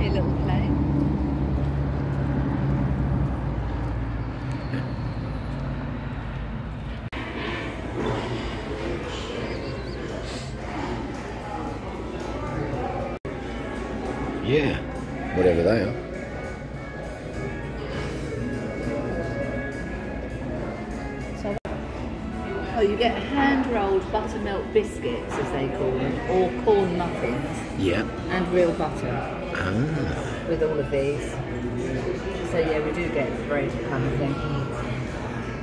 your little plane. Yeah, whatever they are. You get hand-rolled buttermilk biscuits, as they call them, or corn muffins, Yeah. and real butter Ah, with all of these. So yeah, we do get the bread kind of thing.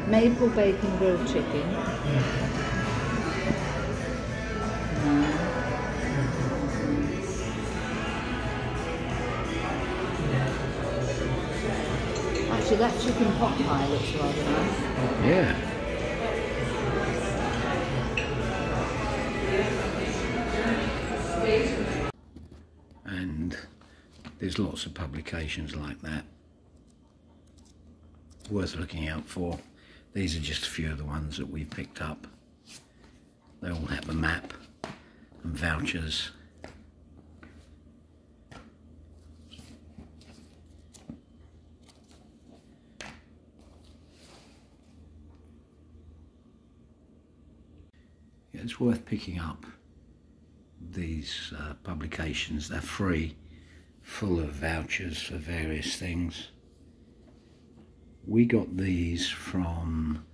Maple bacon grilled chicken. No. Actually, that chicken pot pie looks rather nice. yeah. And there's lots of publications like that worth looking out for. These are just a few of the ones that we've picked up. They all have a map and vouchers. It's worth picking up these uh, publications. They're free, full of vouchers for various things. We got these from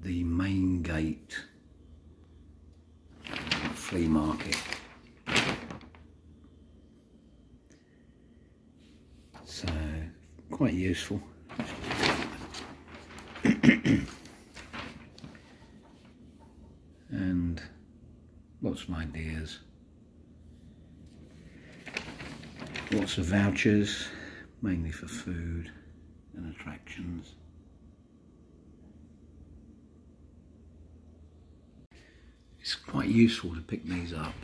the main gate flea market. So, quite useful. and lots of ideas. Lots of vouchers, mainly for food and attractions. It's quite useful to pick these up.